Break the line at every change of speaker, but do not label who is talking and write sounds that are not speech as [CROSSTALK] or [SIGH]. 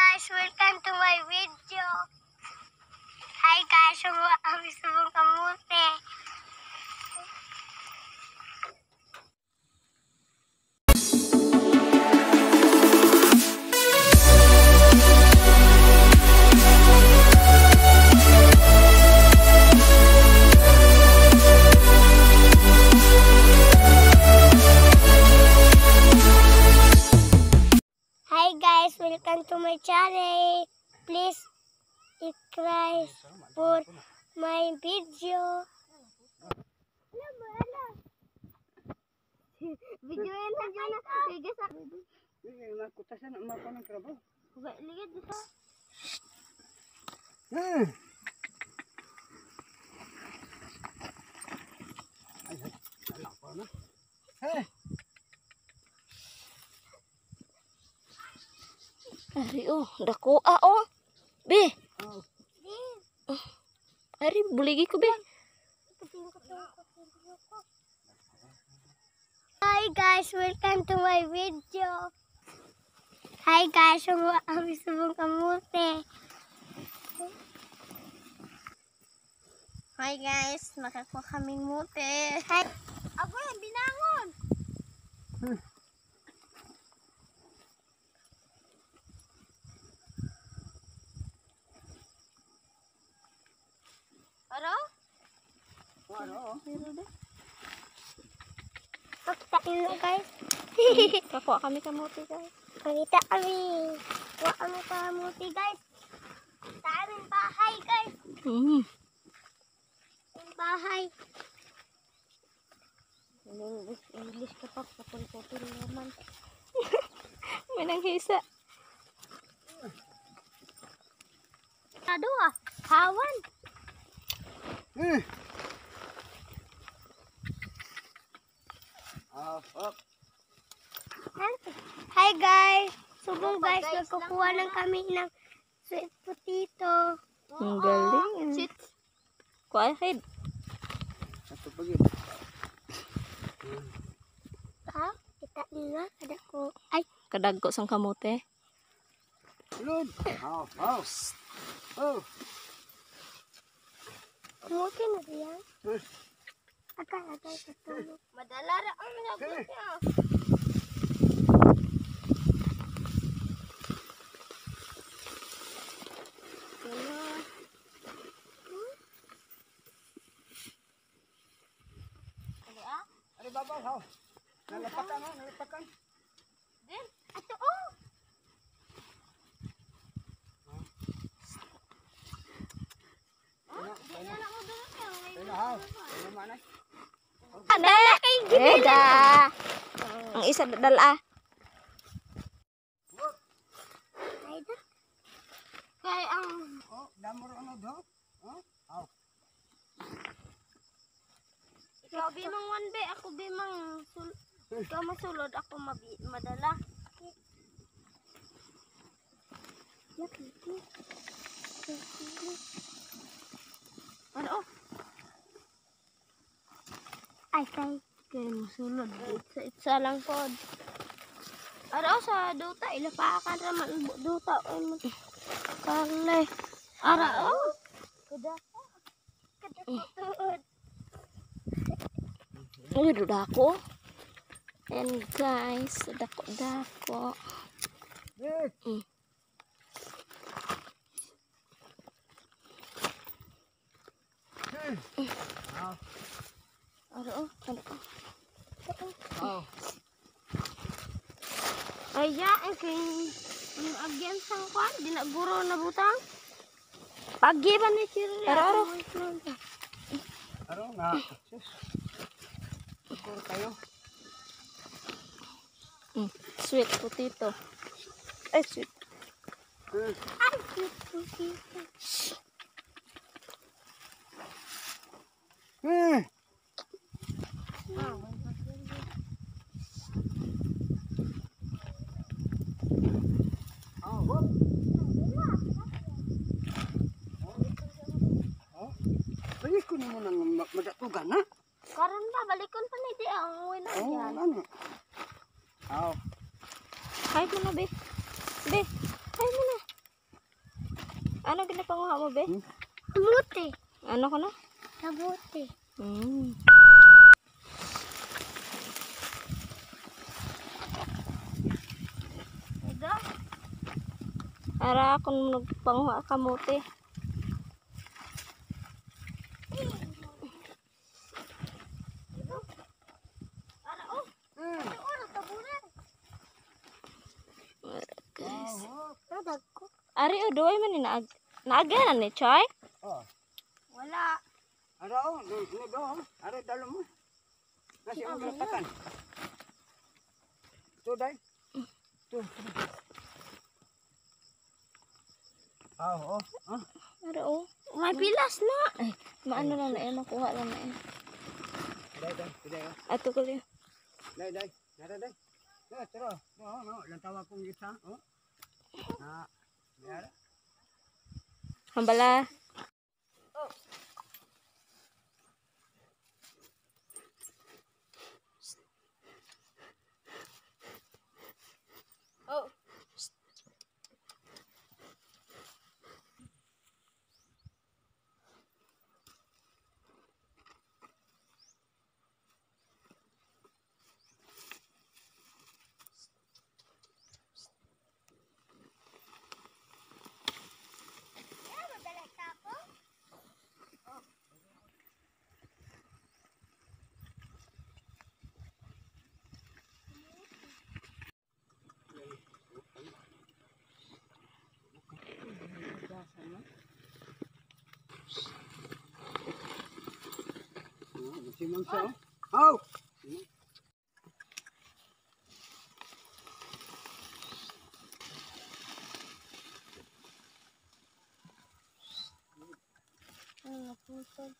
guys, welcome to my video. Hi guys, subuha kami subong kamote. Welcome to my channel. Please subscribe for my video. Video yan na dyan na. Ligas sa...
Makutasan ang mga ng trabaho.
Ligas dito.
Hmm. Ay, ay, wala pa na. Hey,
Ari oh, dako ah oh. Be,
oh,
ari buligi ko be.
Hi guys, welcome to my video. Hi guys, subuha kami subong kamote.
Hi guys, nakakuha kaming mute.
Hi. Ako yan, binangon.
Aro?
Oh.
Pagkain mo guys. [LAUGHS]
Kakuha kami kamote guys.
Pakita kami. Huwag kami kamuti guys. Sa aming bahay guys.
Hmm.
Yung bahay.
English, English ka pa, papul-papul naman. [LAUGHS] May nanghisa.
Ano ah? Hawan.
Hmm.
Subong guys, nagkukuha lang kami ng sweet potato.
Ang galing.
Sweet.
Kuha head.
Ito pag yun.
Ha? Kita nila. Ada ko. Ay,
Kadagko sang kamote.
Lord. Oh, oh. Oh.
kamuti na diyan.
Hmm.
Agay, agay, katulog.
Madala ra ang
Hey. Ano babaw, ha? Nalapakan, ha? Nalapakan.
Ato, oh!
Naman, ay.
Dala kay Eda. Ang isa dala.
Ay, da. Kaya ang...
Oh, damor ano do? Oh, oh.
Ikaw bimang one be, ako bimang... Sul ikaw masulod, ako mabi madala.
Ano?
Ay, kay.
Kaya musulod. Itsa, itsa lang pod. Araw sa duta, ilapakan bu- duta. Ay, mo. Kale. Araw.
Kuda. Kada tuod.
Uy, dudako. And guys, dako-dako. Mm.
Ah,
Araw, ano?
oh.
Ay, ya, ang agyan sang kwan, di na guro na butang. Pagi ba ni Chiri? Araw, araw.
Ano na? Sus. Siguro kayo.
Mm, sweet potato. Ay, sweet.
Hmm.
Ay, puputi.
Hmm. Oh, whoop. Oh. Balik ko naman ang ma- madatugan, ha?
Karon ba, balikon pa ni di ang uwi na
Oo,
yan.
ano? Oh.
Kahit mo na, be. Be, kahit mo na.
ginapanguha mo, be?
Hmm?
Kabuti.
Ano ko na?
Kabuti.
Hmm. Ara ako nung nagpanguha kamote. Ari, o, duway man ni naag... Naaganan ni Choy?
oh.
Wala.
Ara oh, do do. Ara dalo mo. Kasi ang takan. Tu dai. Tu. Ah, oh. Ah.
Ara, oh. May pilas na. Ay, maano lang na yan. Makuha lang na yan.
Dai dai, dai. oh.
Ato ko lang.
Dai dai. Ara dai. Ya, tero. Oh, no, lantawa kong isa, oh. Ah. Ara.
Hambala.
Si Mangsa. Oh.
Ang naputol.